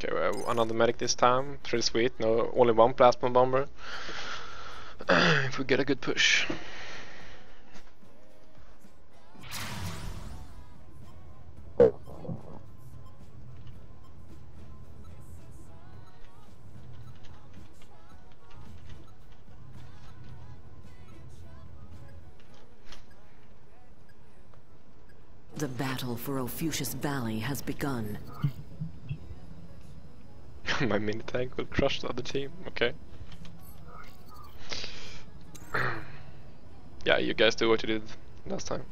Okay, we have another medic this time. Pretty sweet. No, only one plasma bomber. if we get a good push. The battle for Ophiuchus Valley has begun. My mini tank will crush the other team. Okay. yeah, you guys do what you did last time.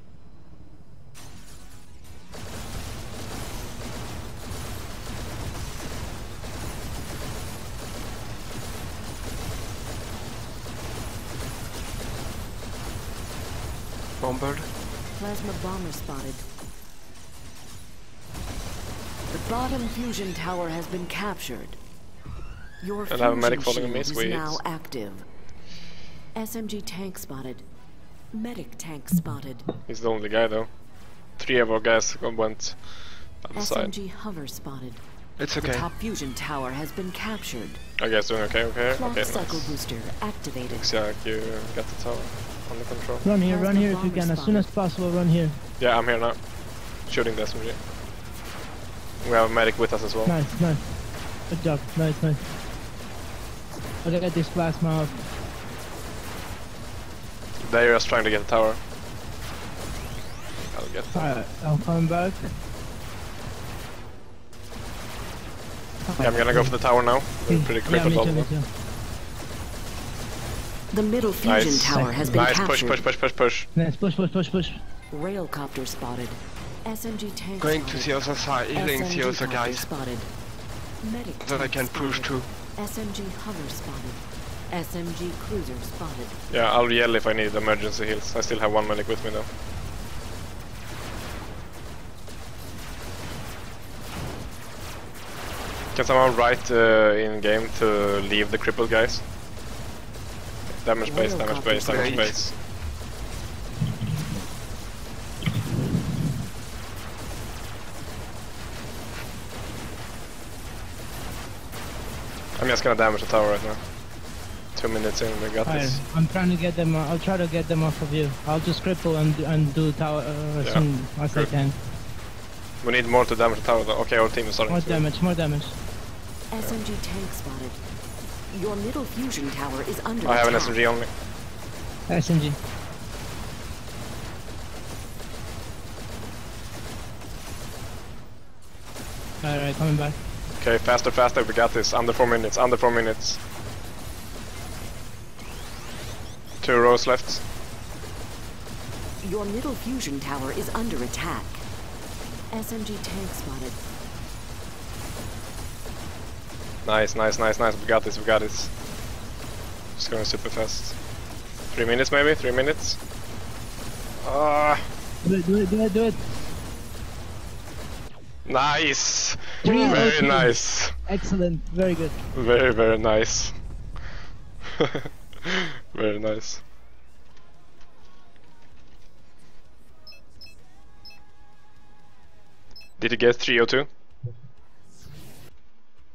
Bombard. Plasma bomber spotted. Bottom fusion tower has been captured. Your And I have a fusion medic following me, shield is sweet. now active. SMG tank spotted. Medic tank spotted. He's the only guy though. Three of our guys went other side. SMG hover spotted. It's okay. The okay. top fusion tower has been captured. Are you guys doing okay? Okay. Clock Okay. cycle Nice. booster activated. Looks like you got the tower under control. Run here, run here if you bomber can. As soon as possible, run here. Yeah, I'm here now. Shooting the SMG. We have a medic with us as well. Nice, nice. Good job. Nice, nice. Okay, get this plasma out. They're just trying to get the tower. I'll get them. Alright, I'm coming back. Yeah, I'm gonna go for the tower now. We're pretty yeah, crippled me all too, me The middle fusion Nice. tower has been Nice, push, push, push, push, push. Nice, push, push, push, push. Railcopter spotted. SMG tank Going to spotted. the other side, healing SMG the other guys. Spotted. Medic That I tank can push to. SMG hover spotted. SMG cruiser spotted. Yeah, I'll yell if I need emergency heals. I still have one medic with me though. Can someone write uh, in game to leave the crippled guys? Damage base, damage base, damage Great. base. I'm just gonna damage the tower right now. Two minutes in, we got Alright, this. I'm trying to get them. Uh, I'll try to get them off of you. I'll just cripple and and do tower uh, as Yeah, soon as I can. We need more to damage the tower though. Okay, our team is starting More to... damage, more damage. SMG tank spotted. Your middle fusion tower is under I have an. SMG only. SMG. Alright, coming back. Okay, faster, faster, we got this. Under 4 minutes, under 4 minutes. Two rows left. Your middle fusion tower is under attack. SMG tank spotted. Nice, nice, nice, nice. We got this, we got this. Just going super fast. Three minutes maybe? Three minutes? Ah, Do it, do it, do it, do it. nice! Three Very okay. nice. Excellent, very good. Very, very nice. very nice. Did you get 302?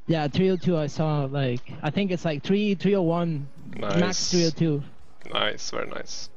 Yeah, 302 I saw like I think it's like 3 301 max Nice. 302. Nice, very nice.